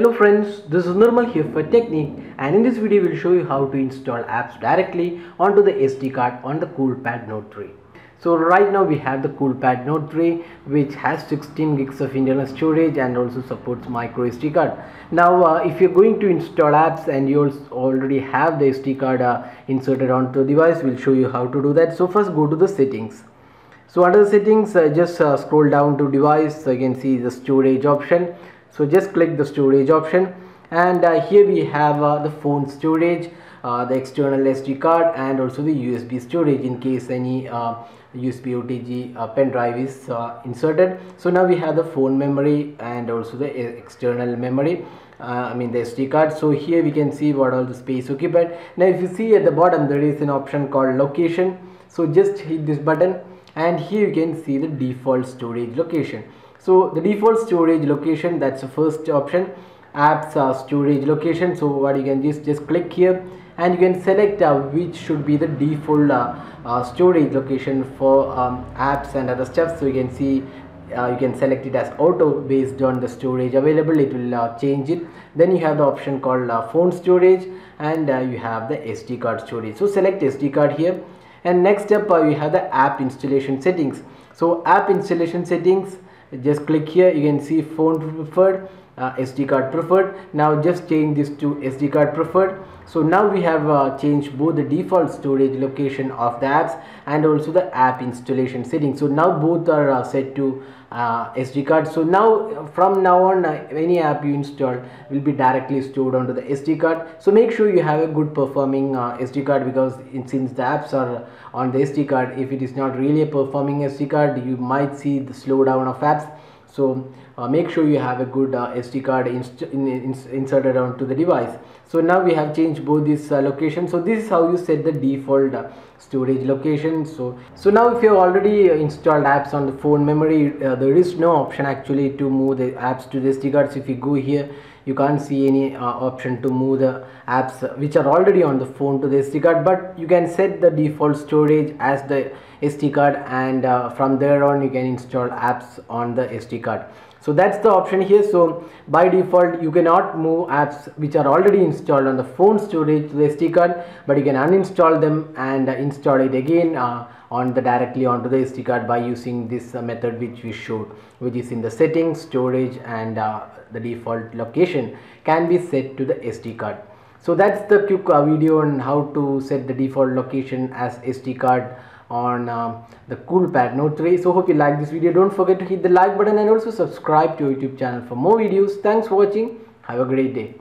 Hello friends, this is Nirmal here for Techniqued and in this video we'll show you how to install apps directly onto the SD card on the CoolPad Note 3. So right now we have the CoolPad Note 3 which has 16 gigs of internal storage and also supports micro SD card. Now uh, if you're going to install apps and you already have the SD card uh, inserted onto the device, we'll show you how to do that. So first go to the settings. So under the settings uh, just uh, scroll down to device so you can see the storage option so just click the storage option. And uh, here we have uh, the phone storage uh, the external SD card and also the USB storage in case any USB uh, OTG uh, pen drive is uh, inserted. So now we have the phone memory and also the external memory I mean the SD card. So here we can see what all the space occupied. Now if you see at the bottom there is an option called location. So just hit this button and here you can see the default storage location so the default storage location that's the first option. Apps uh, storage location so what you can just just click here and you can select uh, which should be the default uh, uh storage location for um, apps and other stuff. So you can see uh, you can select it as auto based on the storage available. It will uh, change it. Then you have the option called phone storage and you have the SD card storage. So select SD card here. And next up you have the app installation settings. So app installation settings just click here. You can see phone preferred uh, SD card preferred. Now just change this to SD card preferred. So now we have uh, changed both the default storage location of the apps and also the app installation settings. So now both are uh, set to uh, SD card. So now from now on uh, any app you install will be directly stored onto the SD card. So make sure you have a good performing uh, SD card because it, since the apps are on the SD card if it is not really a performing SD card you might see the slowdown of apps so uh, make sure you have a good uh, SD card in, in, inserted onto the device. So now we have changed both these uh, locations. So this is how you set the default uh, storage location. So so now if you have already installed apps on the phone memory uh, there is no option actually to move the apps to the SD cards. If you go here you can't see any uh, option to move the apps which are already on the phone to the SD card. But you can set the default storage as the SD card and uh, from there on you can install apps on the SD card. So that's the option here. So by default you cannot move apps which are already installed on the phone storage to the SD card but you can uninstall them and uh, install it again uh, on the directly onto the SD card by using this uh, method which we showed which is in the settings storage and uh, the default location can be set to the SD card. So that's the quick uh, video on how to set the default location as SD card on uh, the coolpad note 3 so hope you like this video. Don't forget to hit the like button and also subscribe to youtube channel for more videos. Thanks for watching. Have a great day